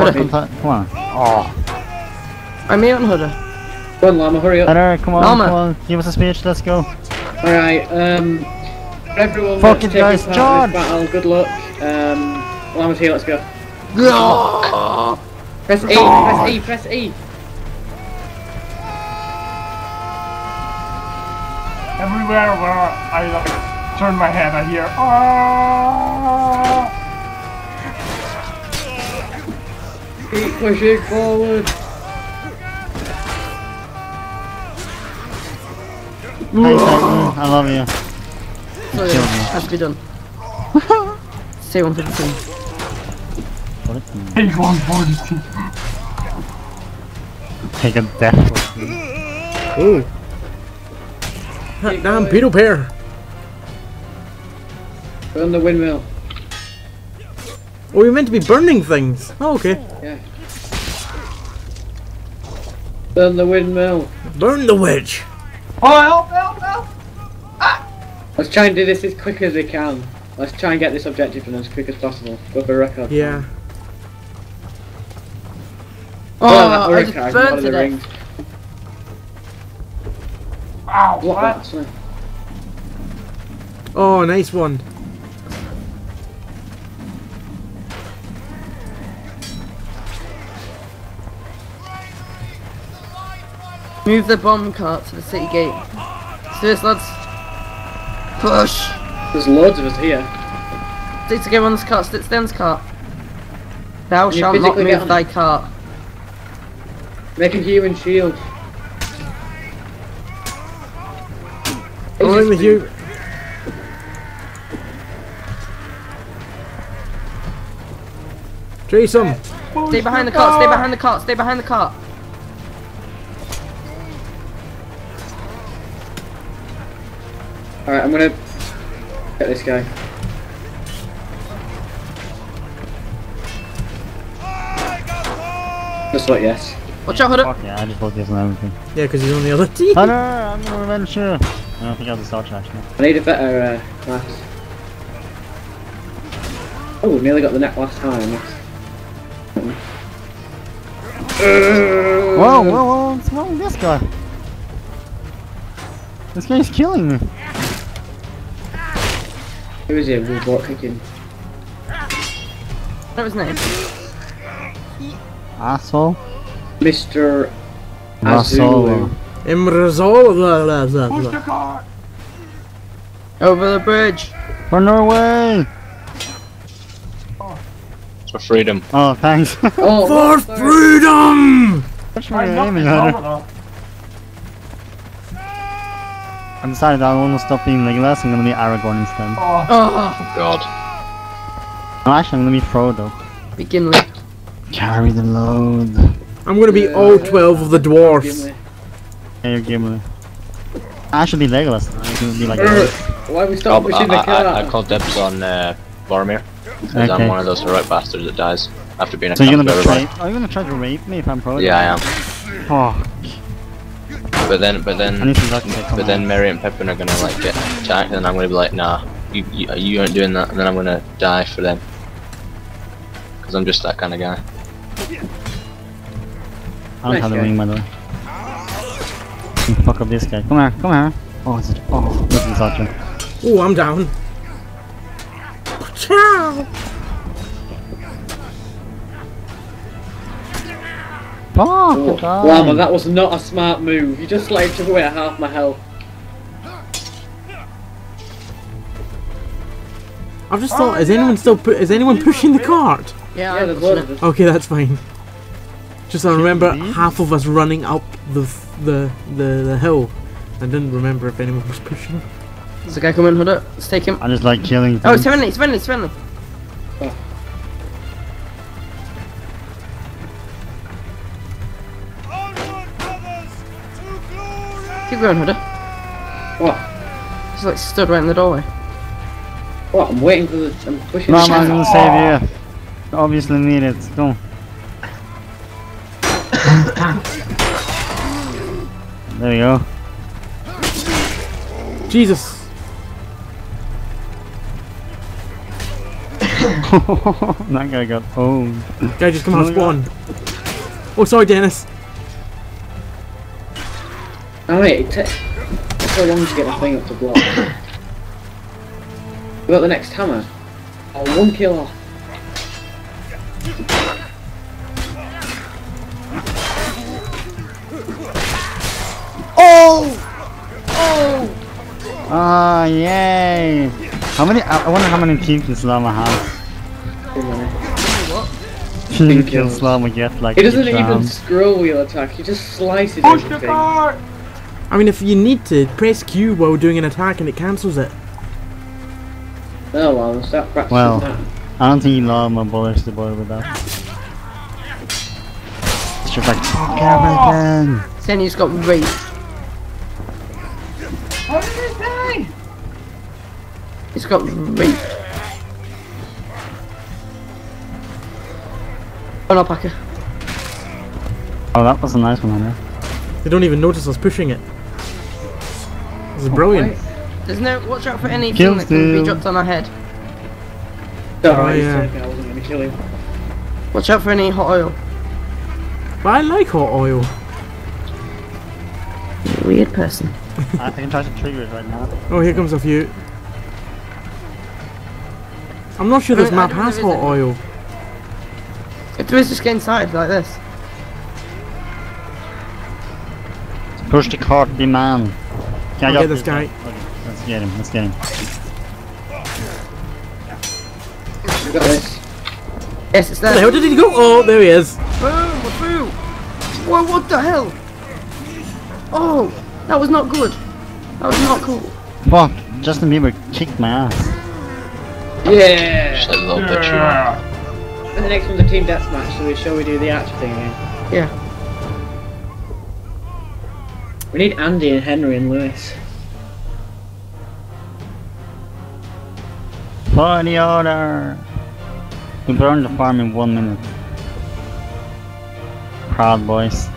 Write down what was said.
Hood Come on. Come on. Oh. I'm here on Hooder. Go on, Llama, hurry up. Hunter, come on, Llama. come on. Give us a speech. Let's go. Alright, um. for Everyone Fuck it, guys, taking part this charge! battle, good luck. Um, Llama's here, let's go. No! Press E, press E, press E. Everywhere where I turn my head, I hear. Oh! Keep pushing forward. Thanks, Titan. Oh, I love you. So killed me. has to be done. Say one for the team. What a team. Take one for the team. Take a death. Ooh. Hot damn, Peter Pear. Burn the windmill. Oh, you're meant to be burning things. Oh, okay. Yeah. Burn the windmill. Burn the wedge. Oh, help, help, help! Ah. Let's try and do this as quick as we can. Let's try and get this objective done as quick as possible. Go for a record. Yeah. Well, that Oh, I just Lord burnt of the death. Rings. Ow, what? Oh, nice one. Move the bomb cart to the city gate. Let's do this, lads. Push! There's loads of us here. Stay together on this cart, stay, stay on this cart. Thou you shalt not move thy cart. Make a human shield. In the hu- Trace him. Stay behind the cart, stay behind the cart, stay behind the cart. Alright, I'm gonna get this guy. Just what, yes. Watch out, Hooder. Fuck yeah, I just bought this and everything. Yeah, because he's on the other team. Hunter, I'm gonna revenge you. I don't think I have the star trash now. I need a better uh, class. Oh, nearly got the net last time. Whoa, whoa, whoa, what's wrong with this guy? This guy's killing me. Who is he? Woodwalk kicking. That was his name? Asshole. Mr. Masolo. Azulu. Imrazol. Blah, blah, blah, Push the blah. car! Over the bridge. For Norway! For freedom. Oh, thanks. Oh, For freedom! That's my knocked aiming this at I decided I want to stop being Legolas, I'm gonna be Aragorn instead. Oh, Oh, God. No, actually, I'm gonna be Frodo. be Gimli. Carry the load. I'm gonna be Yeah. all 12 of the dwarfs. Gimli. Hey, you're Gimli. I should be Legolas. I should be like. Urgh. Why we Oh, stop I, pushing the I, car? I, I called dibs on uh, Boromir. Because Okay. I'm one of those heroic bastards that dies after being a So you're gonna to everybody. betray? Are you gonna try to rape me if I'm Frodo? Yeah, I am. Oh, But then, but then, need to duck and but then Merry and Pippin are gonna like get attacked, and I'm gonna be like, nah, you, you, you aren't doing that, and then I'm gonna die for them. Because I'm just that kind of guy. I don't Nice have the guy. ring by the way. Fuck up this guy. Come here, come here. Oh, is it? Oh, this is Archer. Oh, I'm down. Ciao! Fuck! Oh, die. Llama, that was not a smart move. You just like took away half my health. I've just thought, is anyone still pu- is anyone pushing the cart? Yeah, Yeah, I'm there's pushing of us. Okay, that's fine. Just I remember half of us running up the the the, the hill. I didn't remember if anyone was pushing. There's a guy coming, Hold up, Let's take him. I just like killing. Oh, it's things. Svenley, it's Svenley, it's Svenley. Keep going, Hooder. What? He's like stood right in the doorway. What? I'm waiting for the. I'm pushing Mom, the I'm car. gonna save you. Obviously need it. Go. there you go. Jesus. that guy got owned. Guy just come out of Oh spawn. Oh, sorry, Dennis. Oh wait, it takes so long to get the thing up to block. We got the next hammer. Oh, one kill off. Oh! Oh! Ah, yay! How many? I I wonder how many teams this llama has. Two minutes. Team Thank kills you. llama get like He doesn't even round. scroll wheel attack, he just slices Push the everything. Cart! I mean, if you need to, press Q while doing an attack and it cancels it. Oh well, we'll start practicing Well. that. I don't think llama bothers the boy with that. It's just like, fuck everything! Oh. Saying he's got raped. What did he say? He's got raped. Oh no, Packer. Oh, that was a nice one, Henry. They don't even notice us pushing it. This is brilliant. There's no. Watch out for anything Kills that can be dropped on our head. Oh, Oh, he's yeah. taken, I wasn't gonna kill him. Watch out for any hot oil. But I like hot oil. You're a weird person. I think I can try to trigger it right now. Oh, here comes a few. I'm not sure I this mean, I map has if hot it's- oil. If there is, just get inside like this. Push the cart, be man. Can I'll I get this guy. Okay, let's get him, let's get him. We got this. Yes, it's Where the there. hell did he go? Oh, there he is. Boom! We're! Whoa, what the hell? Oh, that was not good. That was not cool. Fuck, Justin Bieber kicked my ass. Yeah! Just like a little bitch. you are. Yeah. And the next one's a team deathmatch, so we shall we do the archer thing again? Yeah. We need Andy and Henry and Lewis. The order! We burn the farm in one minute. Proud boys.